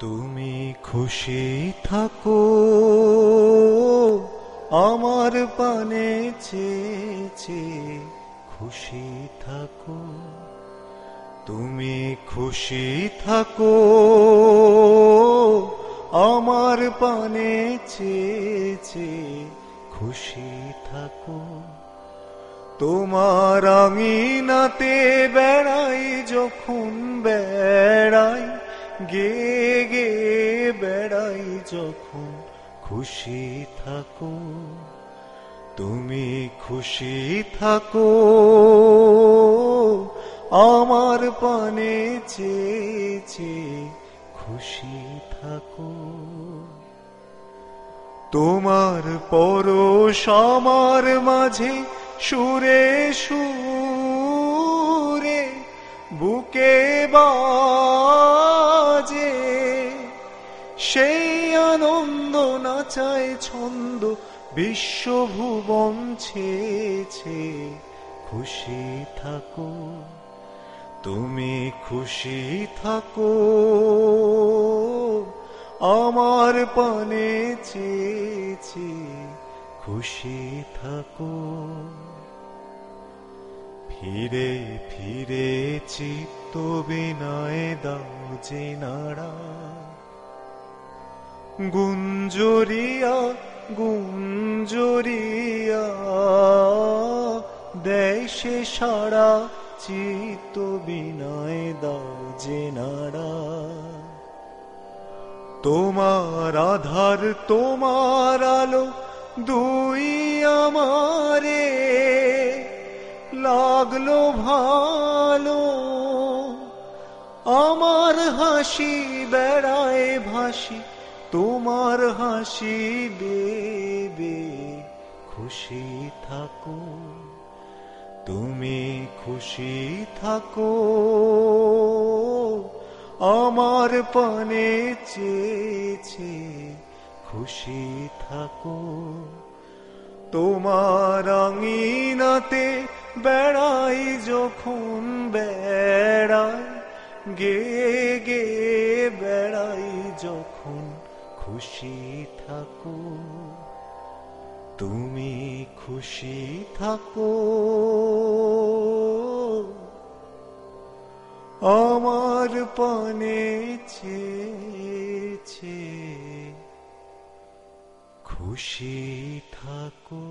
তুমি খুশি থাকো, আমার পানে চেয়েছে খুশি থাকো। তুমি খুশি থাকো, আমার পানে চেয়েছে খুশি থাকো। তোমার আঙিনাতে বেড়াই, যখন বেড়াই গে গে বেড়াই যখন খুশি থাকো, তুমি খুশি থাকো, আমার পানে চেয়েছে খুশি থাকো। তোমার পরশ আমার মাঝে সুরে সুরে, বুকে বাজে আনন্দ নাচায় ছন্দ, বিশ্বভুবন ছেছে। খুশি থাকো, তুমি খুশি থাকো, আমার পানে চেয়েছি খুশি থাকো। ফিরে ফিরে চিত্ত বিনয় দাও যে নাড়া। গুঞ্জরিয়া গুঞ্জরিয়া। দেশে সারা চিত্ত বিনয় দাও যে নাড়া তোমার আধার, তোমার আলো দুই আমারে। লাগল ভালো, আমার হাসি বেড়ায় ভাসি তোমার হাসি বেবে খুশি থাকো। তুমি খুশি থাকো। আমার পানে চেয়েছে খুশি থাকো। তোমার আঙিনাতে বেড়াই যখন বেড়াই, গে গে বেড়াই যখন খুশি থাকো তুমি খুশি থাকো। আমার পানে ছে খুশি থাকো।